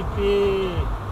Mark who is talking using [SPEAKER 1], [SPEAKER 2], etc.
[SPEAKER 1] equipe